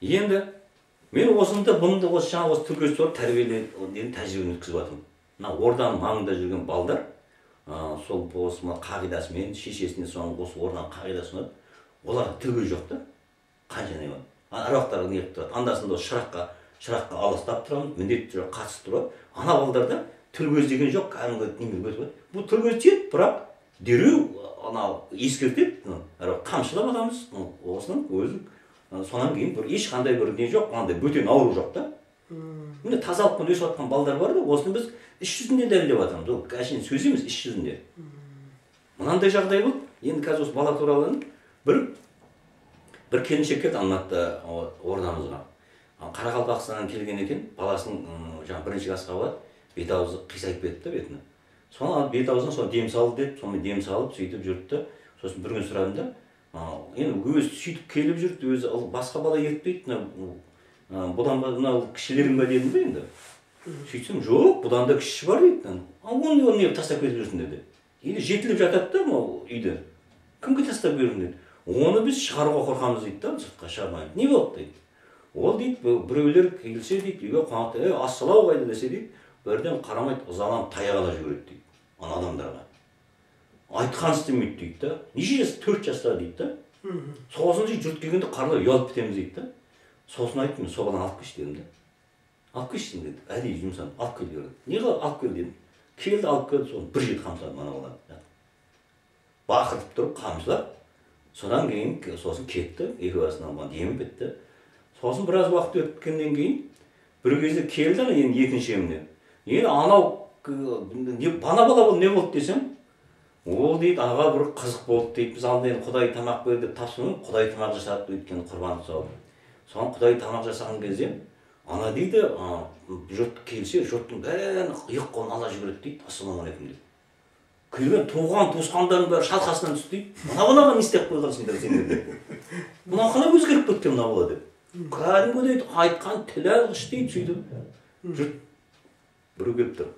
енді мен осында бұнды осы жаңағы осы түркес тұрып тәрбиелеп нені тәжірибені өткізіп жатырмын мына орданың маңында жүрген балдар сол осы қағидасымен шешесіне соны осы орданың қағидасын оларға тіл көз жоқ та қанша не бар аруақтар неғып тұрады анда санда шыраққа шыраққа алыстап тұрамыз міндетті түрде қатысып тұрады ана балдарда тіл көз деген жоқ кәдімгі немен өтіп бұл тіл көз тиеді бірақ дереу анау ескертеді қамшылап атамыз осының өзі сонан кейін бір ешқандай бір не жоқ андай бөтен ауру жоқ та. Міне тазалықпен өсіп жатқан балдар бар да осыны біз іс жүзінде дәлелдеп жатырмыз ол әшейін сөз емес іс жүзінде. Мынандай жағдай болды. Енді қазір осы бала туралы бір бір келіншек келді алматыда ордамызға қарақалпақстаннан келген екен баласының жаңағы бірінші классқа барады бет аузы қисайып кетті бетінің соны алып бет аузына соны дем салды деді сонымен дем салып сөйтіп жүрді да. Сосын бір күн сұрадым да енді өзі сөйтіп келіп жүрді өзі басқа бала ертпейді мына бұдан мынау кішілерің ба дедім да енді. Сөйтсем жоқ бұдан да кішісі бар дейді оны оны неғып тастап кетіп жүрсің деді. Или жетіліп жатады да мынау үйде. Кімге тастап бердің деді. Оны біз шығаруға қорқамыз дейді да сыртқа шығармаймыз не болды дейді. Ол дейді біреулер келсе дейді үйге қонақта ей ассалау қайда? десе дейді бірден қарамайды ызаланып таяқ ала жүгіреді дейді ана адамдарға. Айтқанын істемейді дейді да. Неше жас төрт жаста дейді да. Сосын дейді жұрт келгенде қарлап ұялып бітеміз дейді да. Сосын айттым мен баланы алып келші дедім да. Алып келші деді. Әдейі жұмсадым алып кел деді не қылып алып кел? дедім. Келді алып келді соны бір жеті қамшыладым ана баланы бақыртып тұрып қамшылап содан кейін сосын кетті екі басынан маған демеп бітті. Сосын біраз уақыт өткеннен кейін бір кезде келді ана енді екінші еміне. Енді анау бана бала бұл не болды десем ол дейді аға бір қызық болды дейді. Біз алдында енді құдай тамақ бер деп тапсырмай құдай тамақ жасады өйткені құрбан соғып соған құдай тамақ жасаған кезде ана дейді жұрт келсе жұрттың бәрін иық қолын ала жүгіреді дейді. Ассалаумағалейкум деп келген туған туысқандардың бәрі шалқасынан түсті дейді. Мына балаға не істеп қойғансыңдар сендер? деп. Мынау қалай өзгеріп кетті мына бала? деп. Кәдімгідей айтқан тіл алғыш дейді сөйтіп. Жұрт біреу келіп тұр.